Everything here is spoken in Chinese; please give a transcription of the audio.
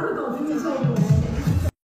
不懂的